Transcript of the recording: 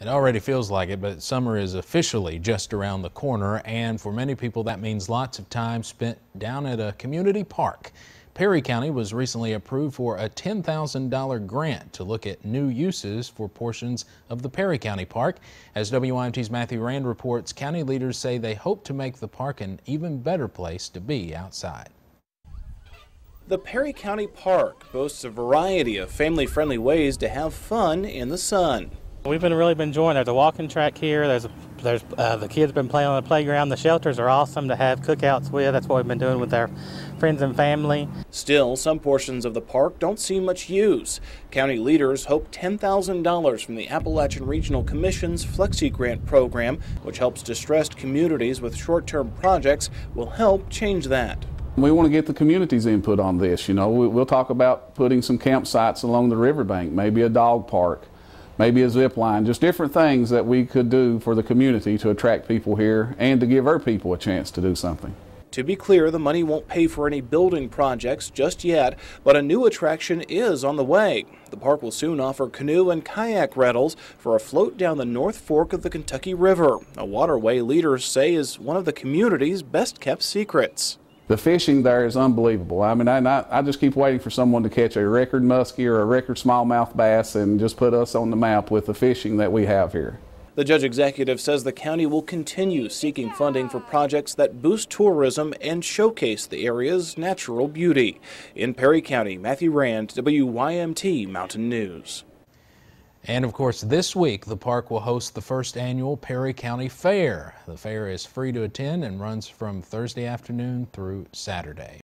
It already feels like it, but summer is officially just around the corner, and for many people, that means lots of time spent down at a community park. Perry County was recently approved for a $10,000 grant to look at new uses for portions of the Perry County Park. As WYMT's Matthew Rand reports, county leaders say they hope to make the park an even better place to be outside. The Perry County Park boasts a variety of family friendly ways to have fun in the sun. We've been really been enjoying. There's a walking track here. There's a, there's uh, the kids been playing on the playground. The shelters are awesome to have cookouts with. That's what we've been doing with our friends and family. Still, some portions of the park don't see much use. County leaders hope $10,000 from the Appalachian Regional Commission's FLEX-E Grant program, which helps distressed communities with short-term projects, will help change that. We want to get the community's input on this. You know, we'll talk about putting some campsites along the riverbank, maybe a dog park maybe a zip line, just different things that we could do for the community to attract people here and to give our people a chance to do something. To be clear, the money won't pay for any building projects just yet, but a new attraction is on the way. The park will soon offer canoe and kayak rentals for a float down the North Fork of the Kentucky River, a waterway leaders say is one of the community's best kept secrets the fishing there is unbelievable. I mean, I, I just keep waiting for someone to catch a record muskie or a record smallmouth bass and just put us on the map with the fishing that we have here. The judge executive says the county will continue seeking funding for projects that boost tourism and showcase the area's natural beauty. In Perry County, Matthew Rand, WYMT Mountain News. And of course, this week the park will host the first annual Perry County Fair. The fair is free to attend and runs from Thursday afternoon through Saturday.